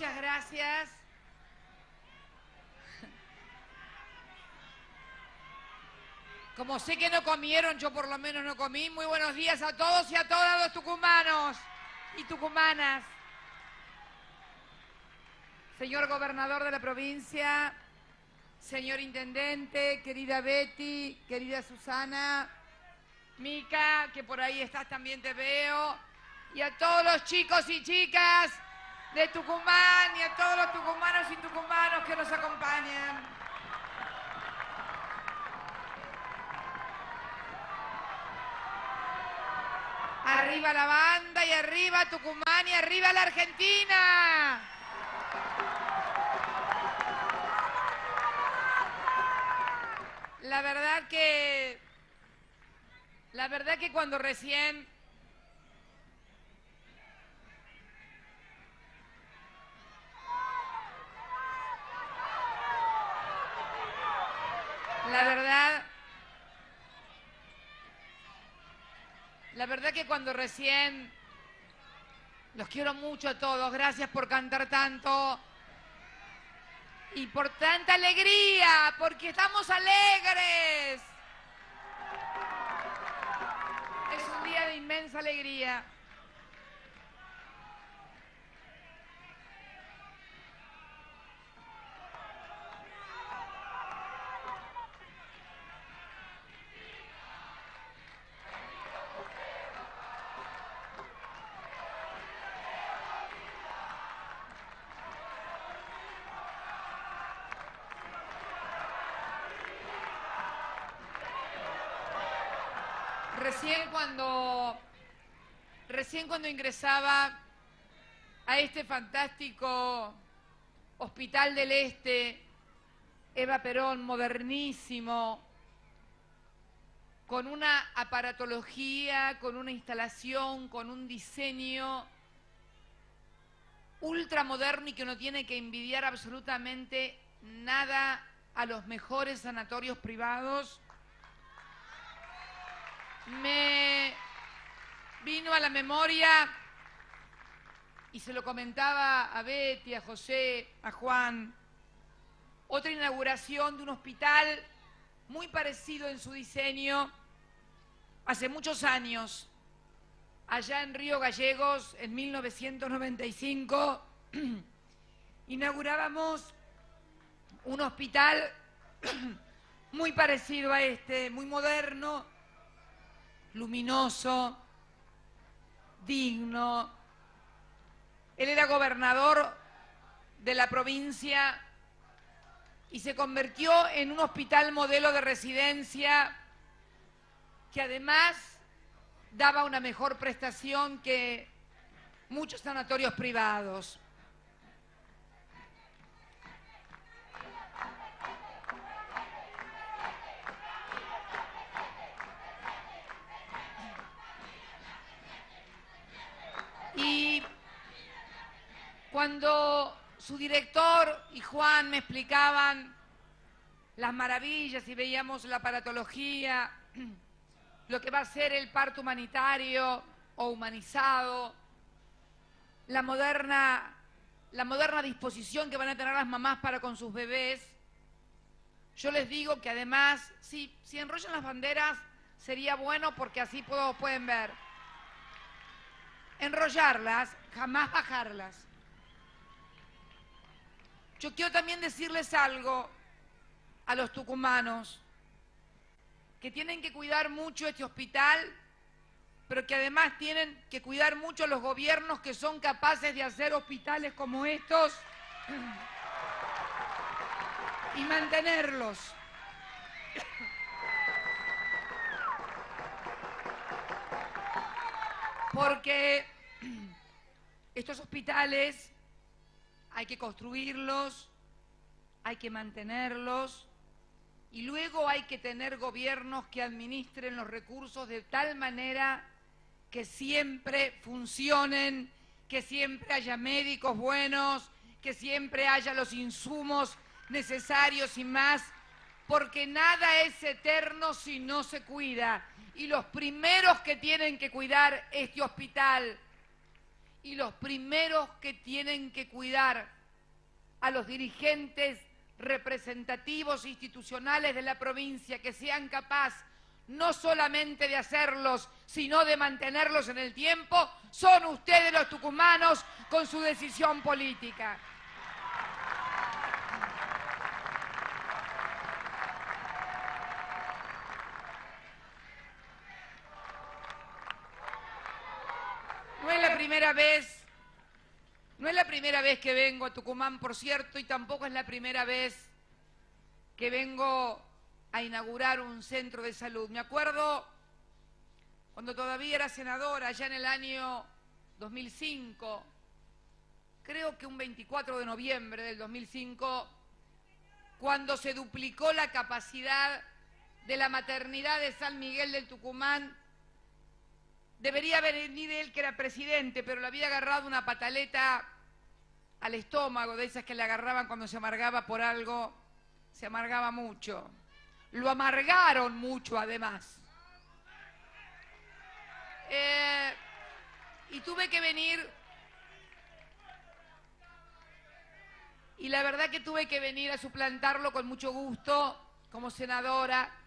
Muchas gracias. Como sé que no comieron, yo por lo menos no comí. Muy buenos días a todos y a todas los tucumanos y tucumanas. Señor gobernador de la provincia, señor intendente, querida Betty, querida Susana, Mica, que por ahí estás también te veo, y a todos los chicos y chicas de Tucumán y a todos los tucumanos y tucumanos que nos acompañan. Arriba la banda y arriba Tucumán y arriba la Argentina. La verdad que la verdad que cuando recién La verdad La verdad que cuando recién los quiero mucho a todos, gracias por cantar tanto y por tanta alegría, porque estamos alegres. Es un día de inmensa alegría. Recién cuando, recién cuando ingresaba a este fantástico Hospital del Este, Eva Perón, modernísimo, con una aparatología, con una instalación, con un diseño ultramoderno y que no tiene que envidiar absolutamente nada a los mejores sanatorios privados me vino a la memoria y se lo comentaba a Betty, a José, a Juan, otra inauguración de un hospital muy parecido en su diseño hace muchos años, allá en Río Gallegos, en 1995, inaugurábamos un hospital muy parecido a este, muy moderno, luminoso, digno. Él era gobernador de la provincia y se convirtió en un hospital modelo de residencia que además daba una mejor prestación que muchos sanatorios privados. Cuando su director y Juan me explicaban las maravillas y veíamos la paratología, lo que va a ser el parto humanitario o humanizado, la moderna, la moderna disposición que van a tener las mamás para con sus bebés, yo les digo que además, si, si enrollan las banderas, sería bueno porque así todos pueden ver enrollarlas, jamás bajarlas. Yo quiero también decirles algo a los tucumanos, que tienen que cuidar mucho este hospital, pero que además tienen que cuidar mucho los gobiernos que son capaces de hacer hospitales como estos y mantenerlos. Porque estos hospitales hay que construirlos, hay que mantenerlos y luego hay que tener gobiernos que administren los recursos de tal manera que siempre funcionen, que siempre haya médicos buenos, que siempre haya los insumos necesarios y más, porque nada es eterno si no se cuida. Y los primeros que tienen que cuidar este hospital y los primeros que tienen que cuidar a los dirigentes representativos institucionales de la provincia que sean capaces no solamente de hacerlos, sino de mantenerlos en el tiempo, son ustedes los tucumanos con su decisión política. Primera vez, no es la primera vez que vengo a Tucumán, por cierto, y tampoco es la primera vez que vengo a inaugurar un centro de salud. Me acuerdo cuando todavía era senadora, ya en el año 2005, creo que un 24 de noviembre del 2005, cuando se duplicó la capacidad de la maternidad de San Miguel del Tucumán, debería venir él que era presidente, pero le había agarrado una pataleta al estómago, de esas que le agarraban cuando se amargaba por algo, se amargaba mucho. Lo amargaron mucho además. Eh, y tuve que venir, y la verdad que tuve que venir a suplantarlo con mucho gusto como senadora.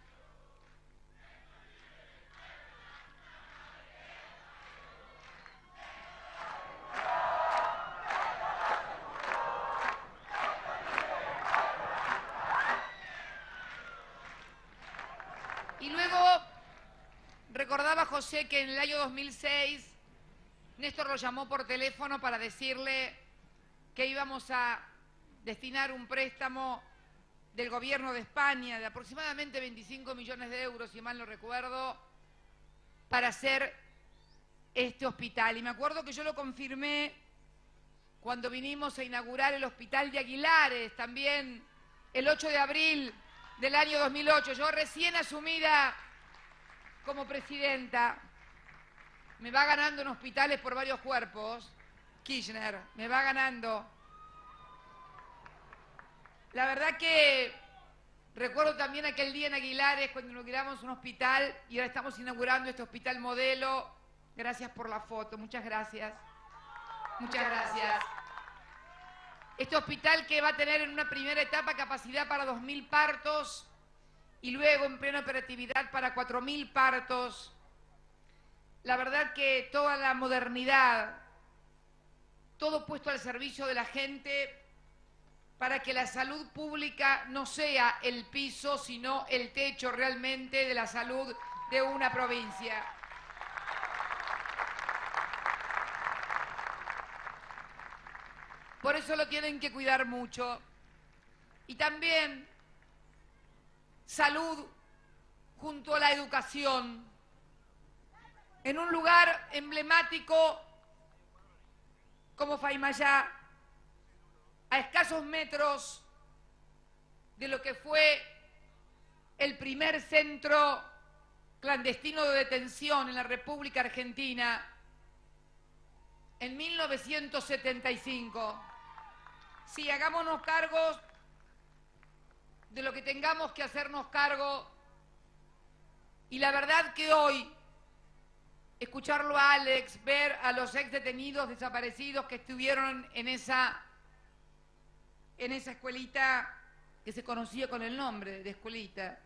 Y luego recordaba José que en el año 2006 Néstor lo llamó por teléfono para decirle que íbamos a destinar un préstamo del gobierno de España de aproximadamente 25 millones de euros, si mal no recuerdo, para hacer este hospital. Y me acuerdo que yo lo confirmé cuando vinimos a inaugurar el hospital de Aguilares, también el 8 de abril del año 2008. Yo recién asumida como presidenta, me va ganando en hospitales por varios cuerpos, Kirchner, me va ganando. La verdad que recuerdo también aquel día en Aguilares cuando inauguramos un hospital y ahora estamos inaugurando este hospital modelo. Gracias por la foto, muchas gracias. Muchas gracias. Este hospital que va a tener en una primera etapa capacidad para 2.000 partos y luego en plena operatividad para 4.000 partos. La verdad que toda la modernidad, todo puesto al servicio de la gente para que la salud pública no sea el piso, sino el techo realmente de la salud de una provincia. Por eso lo tienen que cuidar mucho. Y también salud junto a la educación. En un lugar emblemático como Faimayá, a escasos metros de lo que fue el primer centro clandestino de detención en la República Argentina en 1975. Sí, hagámonos cargos de lo que tengamos que hacernos cargo. Y la verdad que hoy, escucharlo a Alex, ver a los ex detenidos desaparecidos que estuvieron en esa, en esa escuelita que se conocía con el nombre de escuelita,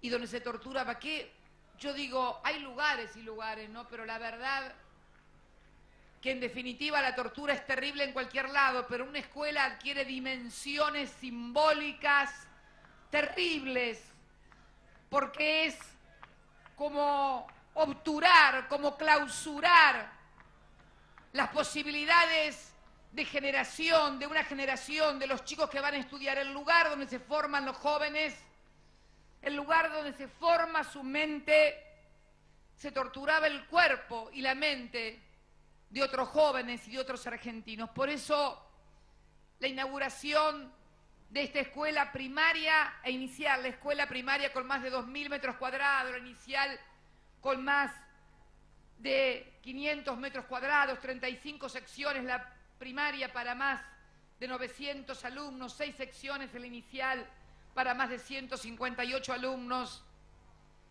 y donde se torturaba, que yo digo, hay lugares y lugares, ¿no? Pero la verdad que en definitiva la tortura es terrible en cualquier lado, pero una escuela adquiere dimensiones simbólicas terribles, porque es como obturar, como clausurar las posibilidades de generación, de una generación de los chicos que van a estudiar, el lugar donde se forman los jóvenes, el lugar donde se forma su mente, se torturaba el cuerpo y la mente de otros jóvenes y de otros argentinos. Por eso la inauguración de esta escuela primaria e inicial, la escuela primaria con más de 2.000 metros cuadrados, la inicial con más de 500 metros cuadrados, 35 secciones, la primaria para más de 900 alumnos, seis secciones en la inicial para más de 158 alumnos.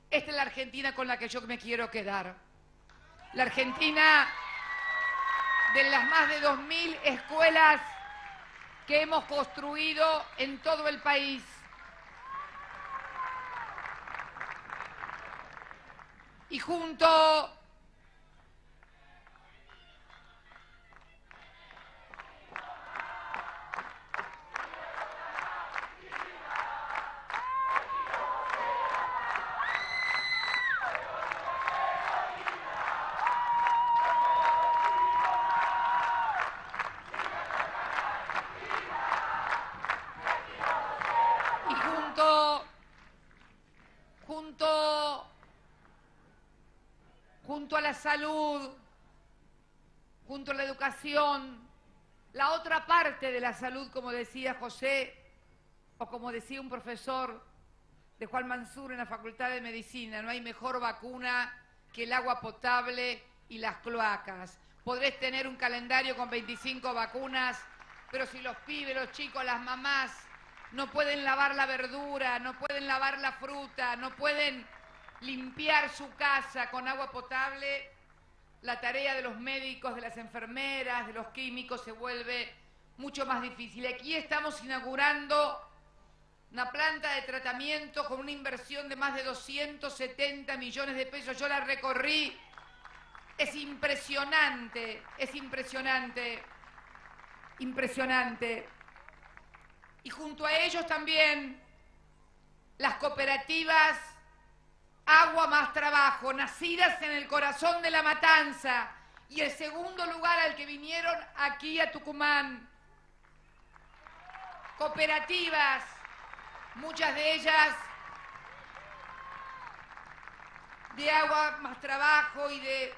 Esta es la Argentina con la que yo me quiero quedar. La Argentina de las más de 2.000 escuelas que hemos construido en todo el país. Y junto salud, junto a la educación, la otra parte de la salud, como decía José, o como decía un profesor de Juan Mansur en la Facultad de Medicina, no hay mejor vacuna que el agua potable y las cloacas. Podréis tener un calendario con 25 vacunas, pero si los pibes, los chicos, las mamás no pueden lavar la verdura, no pueden lavar la fruta, no pueden limpiar su casa con agua potable, la tarea de los médicos, de las enfermeras, de los químicos se vuelve mucho más difícil. Aquí estamos inaugurando una planta de tratamiento con una inversión de más de 270 millones de pesos. Yo la recorrí. Es impresionante, es impresionante, impresionante. Y junto a ellos también las cooperativas Agua más Trabajo, nacidas en el corazón de la matanza. Y el segundo lugar al que vinieron aquí a Tucumán. Cooperativas, muchas de ellas de agua más trabajo y de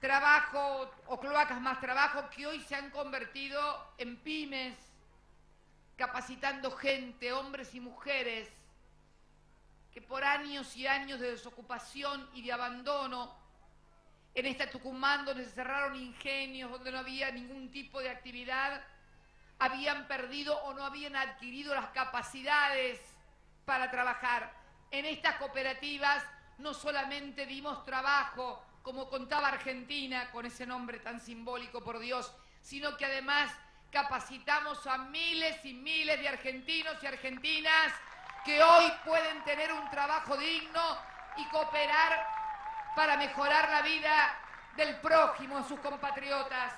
trabajo o cloacas más trabajo que hoy se han convertido en pymes, capacitando gente, hombres y mujeres, que por años y años de desocupación y de abandono, en esta Tucumán donde se cerraron ingenios, donde no había ningún tipo de actividad, habían perdido o no habían adquirido las capacidades para trabajar. En estas cooperativas no solamente dimos trabajo, como contaba Argentina, con ese nombre tan simbólico, por Dios, sino que además capacitamos a miles y miles de argentinos y argentinas que hoy pueden tener un trabajo digno y cooperar para mejorar la vida del prójimo, sus compatriotas.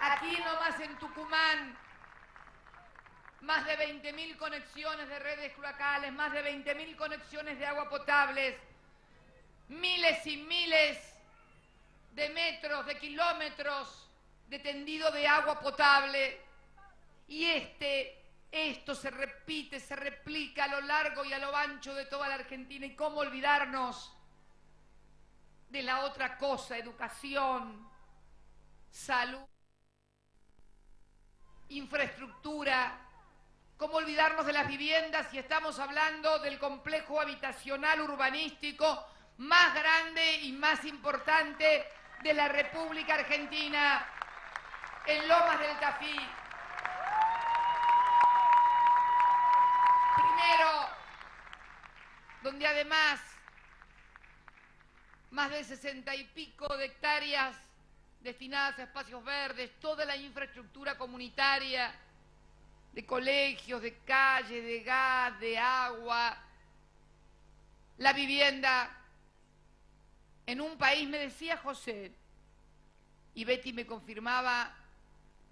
Aquí nomás en Tucumán, más de 20.000 conexiones de redes cloacales, más de 20.000 conexiones de agua potable, miles y miles de metros, de kilómetros de tendido de agua potable. Y este, esto se repite, se replica a lo largo y a lo ancho de toda la Argentina. ¿Y cómo olvidarnos de la otra cosa? Educación, salud, infraestructura. ¿Cómo olvidarnos de las viviendas si estamos hablando del complejo habitacional urbanístico más grande y más importante de la República Argentina, en Lomas del Tafí? Donde además más de sesenta y pico de hectáreas destinadas a espacios verdes, toda la infraestructura comunitaria, de colegios, de calle, de gas, de agua, la vivienda. En un país, me decía José, y Betty me confirmaba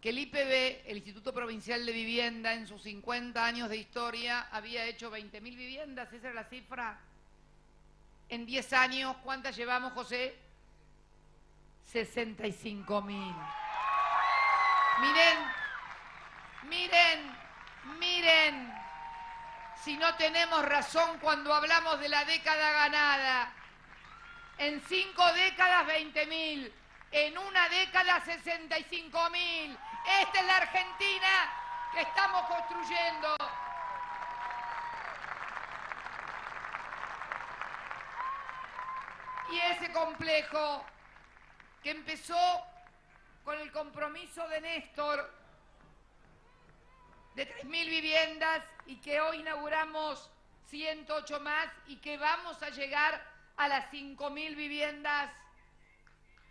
que el IPB, el Instituto Provincial de Vivienda, en sus 50 años de historia, había hecho 20.000 viviendas, esa era la cifra. En 10 años, ¿cuántas llevamos, José? 65 mil. Miren, miren, miren, si no tenemos razón cuando hablamos de la década ganada. En cinco décadas 20 mil, en una década 65 mil. Esta es la Argentina que estamos construyendo. Y ese complejo que empezó con el compromiso de Néstor de 3.000 viviendas y que hoy inauguramos 108 más y que vamos a llegar a las 5.000 viviendas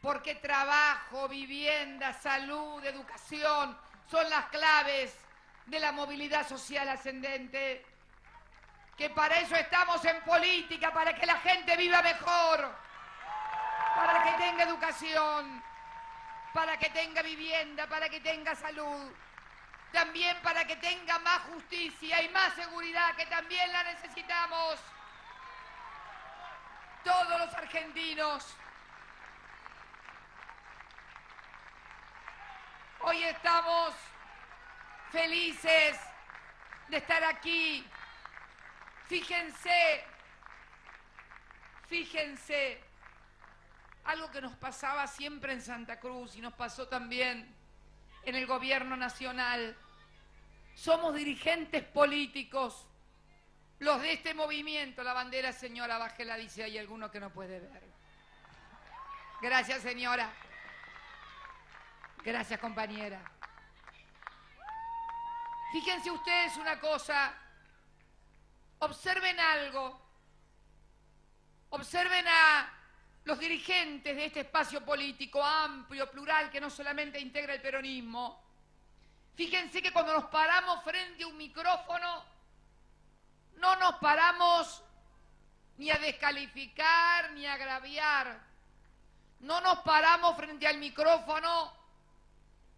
porque trabajo, vivienda, salud, educación son las claves de la movilidad social ascendente. Que para eso estamos en política, para que la gente viva mejor, para que tenga educación, para que tenga vivienda, para que tenga salud, también para que tenga más justicia y más seguridad, que también la necesitamos. Todos los argentinos Hoy estamos felices de estar aquí. Fíjense, fíjense, algo que nos pasaba siempre en Santa Cruz y nos pasó también en el gobierno nacional. Somos dirigentes políticos, los de este movimiento. La bandera, señora, bájela, dice, hay alguno que no puede ver. Gracias, señora. Gracias, compañera. Fíjense ustedes una cosa, observen algo, observen a los dirigentes de este espacio político amplio, plural, que no solamente integra el peronismo. Fíjense que cuando nos paramos frente a un micrófono, no nos paramos ni a descalificar ni a agraviar. No nos paramos frente al micrófono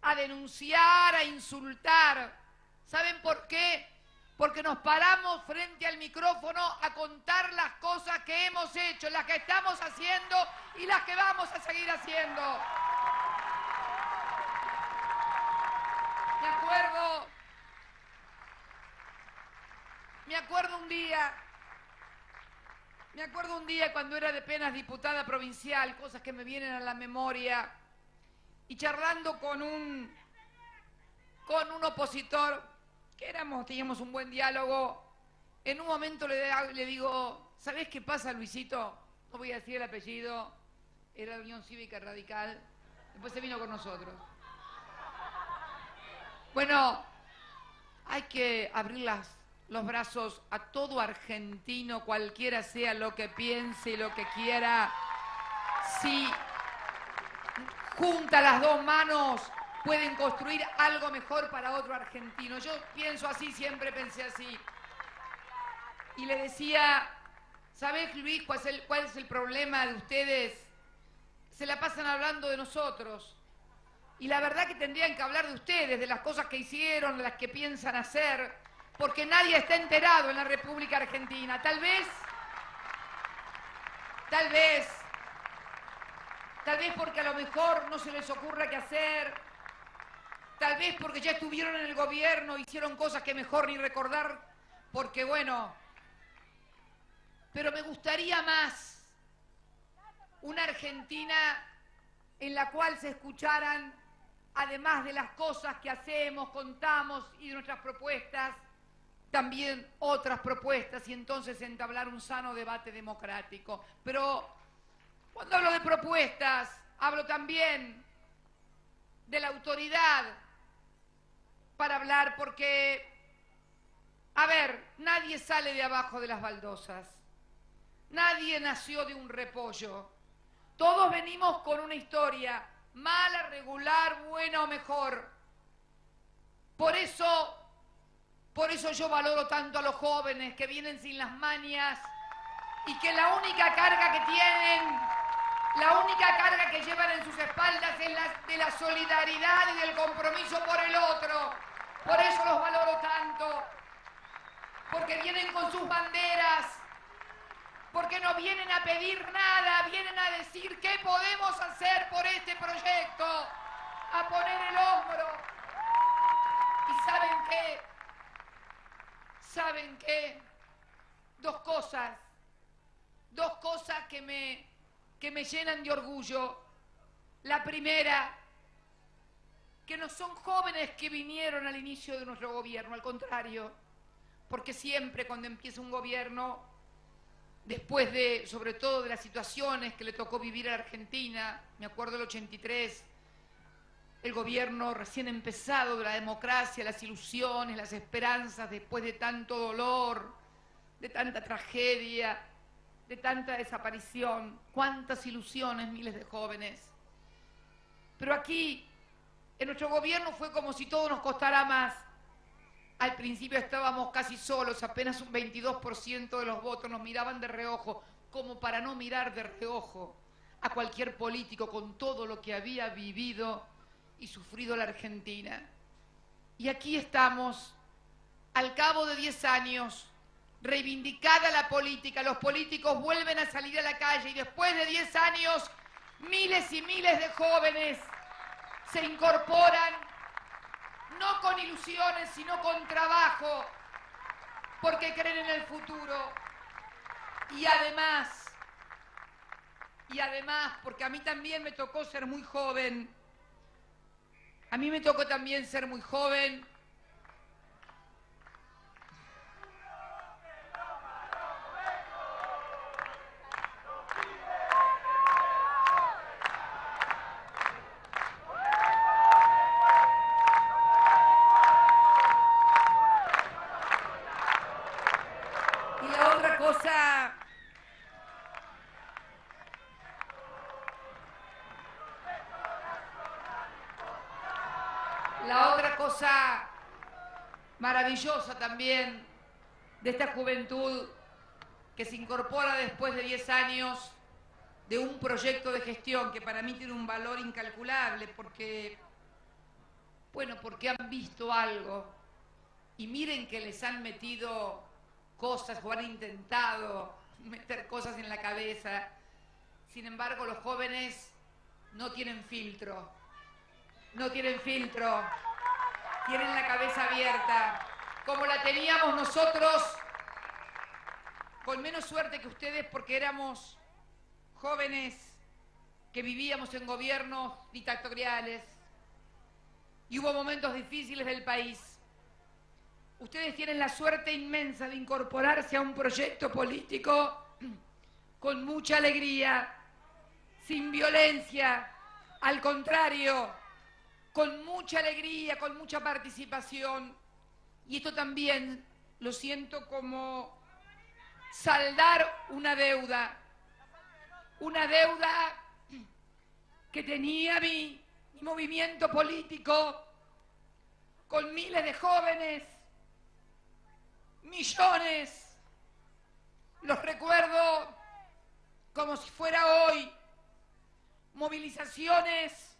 a denunciar, a insultar. ¿Saben por qué? Porque nos paramos frente al micrófono a contar las cosas que hemos hecho, las que estamos haciendo y las que vamos a seguir haciendo. Me acuerdo, me acuerdo un día, me acuerdo un día cuando era de penas diputada provincial, cosas que me vienen a la memoria y charlando con un, con un opositor, que éramos, teníamos un buen diálogo, en un momento le, le digo, ¿sabes qué pasa, Luisito? No voy a decir el apellido, era la Unión Cívica Radical, después se vino con nosotros. Bueno, hay que abrir los brazos a todo argentino, cualquiera sea lo que piense y lo que quiera. Si junta las dos manos pueden construir algo mejor para otro argentino. Yo pienso así, siempre pensé así. Y le decía, ¿sabes Luis cuál es, el, cuál es el problema de ustedes? Se la pasan hablando de nosotros. Y la verdad que tendrían que hablar de ustedes, de las cosas que hicieron, de las que piensan hacer, porque nadie está enterado en la República Argentina. Tal vez, tal vez tal vez porque a lo mejor no se les ocurra qué hacer, tal vez porque ya estuvieron en el gobierno, hicieron cosas que mejor ni recordar, porque bueno, pero me gustaría más una Argentina en la cual se escucharan, además de las cosas que hacemos, contamos y de nuestras propuestas, también otras propuestas y entonces entablar un sano debate democrático. Pero cuando hablo de propuestas, hablo también de la autoridad para hablar porque, a ver, nadie sale de abajo de las baldosas, nadie nació de un repollo, todos venimos con una historia, mala, regular, buena o mejor. Por eso, por eso yo valoro tanto a los jóvenes que vienen sin las manias y que la única carga que tienen la única carga que llevan en sus espaldas es la de la solidaridad y del compromiso por el otro. Por eso los valoro tanto. Porque vienen con sus banderas. Porque no vienen a pedir nada, vienen a decir qué podemos hacer por este proyecto. A poner el hombro. ¿Y saben qué? ¿Saben qué? Dos cosas. Dos cosas que me que me llenan de orgullo. La primera, que no son jóvenes que vinieron al inicio de nuestro gobierno, al contrario, porque siempre cuando empieza un gobierno, después de, sobre todo de las situaciones que le tocó vivir a Argentina, me acuerdo del 83, el gobierno recién empezado de la democracia, las ilusiones, las esperanzas, después de tanto dolor, de tanta tragedia, de tanta desaparición, cuántas ilusiones, miles de jóvenes. Pero aquí, en nuestro gobierno fue como si todo nos costara más. Al principio estábamos casi solos, apenas un 22% de los votos nos miraban de reojo, como para no mirar de reojo a cualquier político con todo lo que había vivido y sufrido la Argentina. Y aquí estamos, al cabo de 10 años, reivindicada la política, los políticos vuelven a salir a la calle y después de 10 años, miles y miles de jóvenes se incorporan, no con ilusiones, sino con trabajo, porque creen en el futuro. Y además, y además, porque a mí también me tocó ser muy joven, a mí me tocó también ser muy joven. Cosa maravillosa también de esta juventud que se incorpora después de 10 años de un proyecto de gestión que para mí tiene un valor incalculable porque, bueno, porque han visto algo. Y miren que les han metido cosas o han intentado meter cosas en la cabeza. Sin embargo, los jóvenes no tienen filtro. No tienen filtro, tienen la cabeza abierta, como la teníamos nosotros, con menos suerte que ustedes porque éramos jóvenes que vivíamos en gobiernos dictatoriales y hubo momentos difíciles del país. Ustedes tienen la suerte inmensa de incorporarse a un proyecto político con mucha alegría, sin violencia, al contrario, con mucha alegría, con mucha participación. Y esto también lo siento como saldar una deuda, una deuda que tenía mi, mi movimiento político con miles de jóvenes, millones. Los recuerdo como si fuera hoy, movilizaciones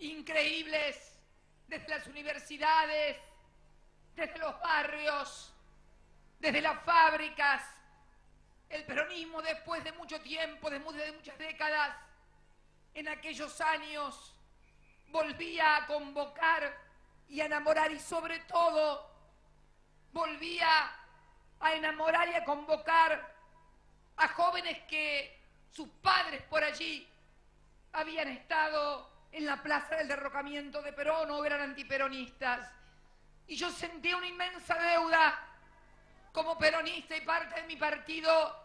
increíbles desde las universidades, desde los barrios, desde las fábricas. El peronismo después de mucho tiempo, después de muchas décadas, en aquellos años, volvía a convocar y a enamorar y sobre todo volvía a enamorar y a convocar a jóvenes que sus padres por allí habían estado en la plaza del derrocamiento de Perón o eran antiperonistas. Y yo sentí una inmensa deuda como peronista y parte de mi partido,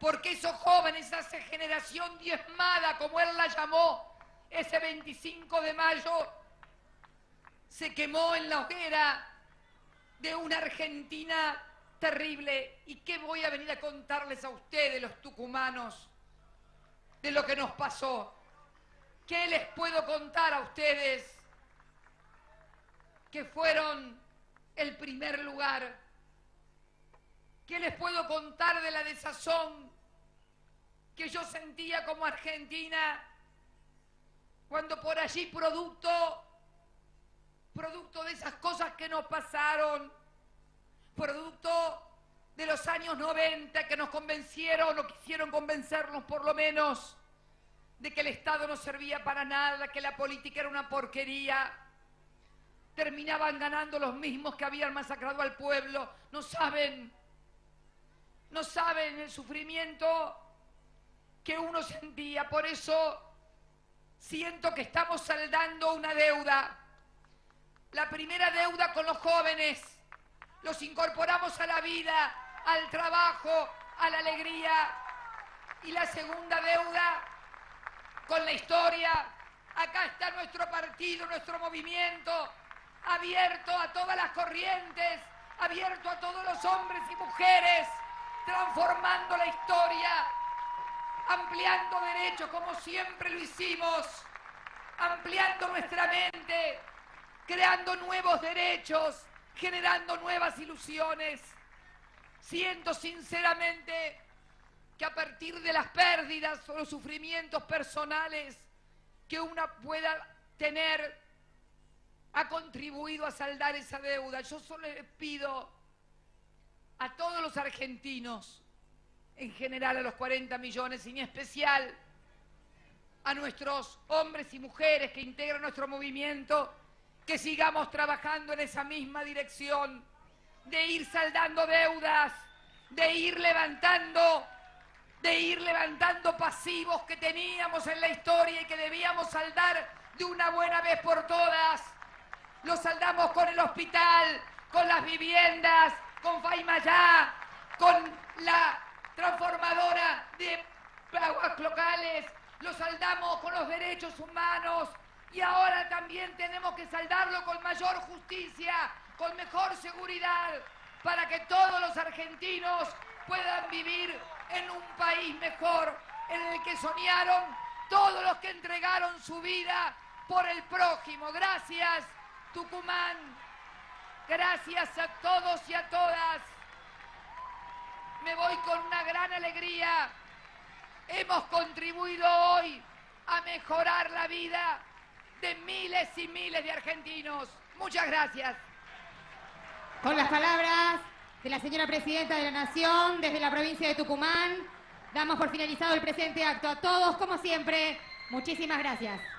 porque esos jóvenes, esa generación diezmada, como él la llamó, ese 25 de mayo, se quemó en la hoguera de una Argentina terrible. ¿Y qué voy a venir a contarles a ustedes, los tucumanos, de lo que nos pasó? ¿Qué les puedo contar a ustedes que fueron el primer lugar? ¿Qué les puedo contar de la desazón que yo sentía como argentina cuando por allí producto, producto de esas cosas que nos pasaron, producto de los años 90 que nos convencieron o quisieron convencernos por lo menos de que el Estado no servía para nada, que la política era una porquería. Terminaban ganando los mismos que habían masacrado al pueblo. No saben, no saben el sufrimiento que uno sentía. Por eso siento que estamos saldando una deuda. La primera deuda con los jóvenes. Los incorporamos a la vida, al trabajo, a la alegría. Y la segunda deuda con la historia. Acá está nuestro partido, nuestro movimiento, abierto a todas las corrientes, abierto a todos los hombres y mujeres, transformando la historia, ampliando derechos como siempre lo hicimos, ampliando nuestra mente, creando nuevos derechos, generando nuevas ilusiones. Siento sinceramente que a partir de las pérdidas o los sufrimientos personales que una pueda tener, ha contribuido a saldar esa deuda. Yo solo les pido a todos los argentinos, en general a los 40 millones, y en especial a nuestros hombres y mujeres que integran nuestro movimiento, que sigamos trabajando en esa misma dirección, de ir saldando deudas, de ir levantando, de ir levantando pasivos que teníamos en la historia y que debíamos saldar de una buena vez por todas. Lo saldamos con el hospital, con las viviendas, con Faimayá, con la transformadora de aguas locales, lo saldamos con los derechos humanos y ahora también tenemos que saldarlo con mayor justicia, con mejor seguridad, para que todos los argentinos puedan vivir en un país mejor, en el que soñaron todos los que entregaron su vida por el prójimo. Gracias, Tucumán. Gracias a todos y a todas. Me voy con una gran alegría. Hemos contribuido hoy a mejorar la vida de miles y miles de argentinos. Muchas gracias. Con las palabras de la señora Presidenta de la Nación desde la provincia de Tucumán, damos por finalizado el presente acto. A todos, como siempre, muchísimas gracias.